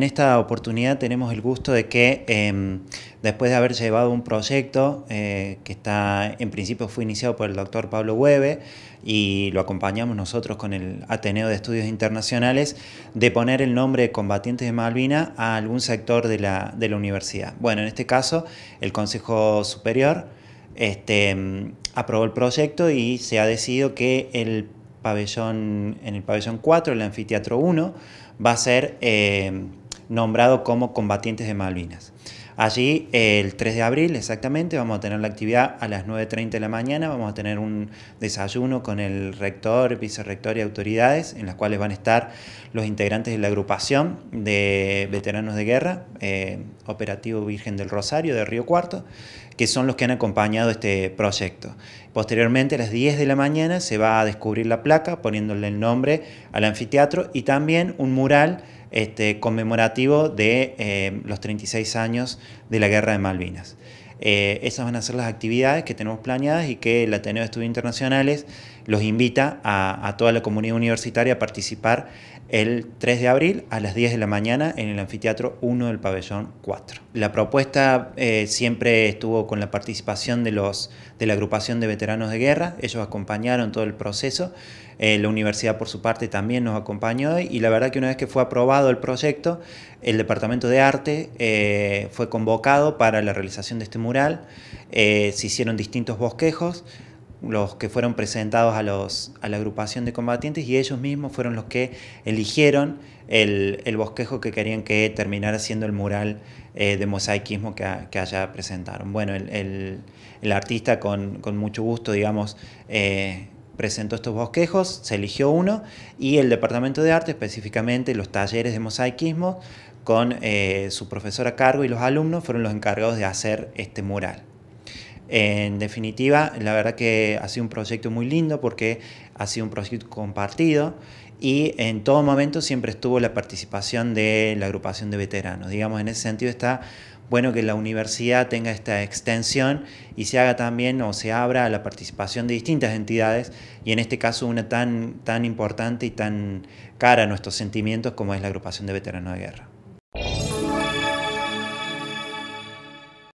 En esta oportunidad tenemos el gusto de que em, después de haber llevado un proyecto eh, que está en principio fue iniciado por el doctor Pablo Hueve y lo acompañamos nosotros con el Ateneo de Estudios Internacionales, de poner el nombre de combatientes de Malvina a algún sector de la, de la universidad. Bueno, en este caso el Consejo Superior este, em, aprobó el proyecto y se ha decidido que el pabellón, en el pabellón 4, el anfiteatro 1, va a ser... Em, nombrado como combatientes de Malvinas. Allí, el 3 de abril exactamente, vamos a tener la actividad a las 9.30 de la mañana, vamos a tener un desayuno con el rector, vicerrector y autoridades, en las cuales van a estar los integrantes de la agrupación de veteranos de guerra, eh, Operativo Virgen del Rosario de Río Cuarto, que son los que han acompañado este proyecto. Posteriormente, a las 10 de la mañana, se va a descubrir la placa poniéndole el nombre al anfiteatro y también un mural este, conmemorativo de eh, los 36 años de la Guerra de Malvinas. Eh, esas van a ser las actividades que tenemos planeadas y que el Ateneo de Estudios Internacionales los invita a, toda la comunidad universitaria a participar el 3 de abril a las 10 de la mañana en el anfiteatro 1 del pabellón 4. La propuesta eh, siempre estuvo con la participación de, los, de la agrupación de veteranos de guerra, ellos acompañaron todo el proceso, eh, la universidad por su parte también nos acompañó y la verdad que una vez que fue aprobado el proyecto, el Departamento de Arte eh, fue convocado para la realización de este mural, se hicieron distintos bosquejos, los que fueron presentados a, los, a la agrupación de combatientes y ellos mismos fueron los que eligieron el, bosquejo que querían que terminara siendo el mural eh, de mosaicismo que, que, allá presentaron. Bueno, el, artista con, mucho gusto, digamos, eh, presentó estos bosquejos, se eligió uno y el Departamento de Arte, específicamente los talleres de mosaicismo, con eh, su profesor a cargo y los alumnos fueron los encargados de hacer este mural. En definitiva, la verdad que ha sido un proyecto muy lindo porque ha sido un proyecto compartido y en todo momento siempre estuvo la participación de la agrupación de veteranos. Digamos, en ese sentido está bueno que la universidad tenga esta extensión y se haga también o se abra a la participación de distintas entidades y en este caso una tan, tan importante y tan cara a nuestros sentimientos como es la agrupación de veteranos de guerra.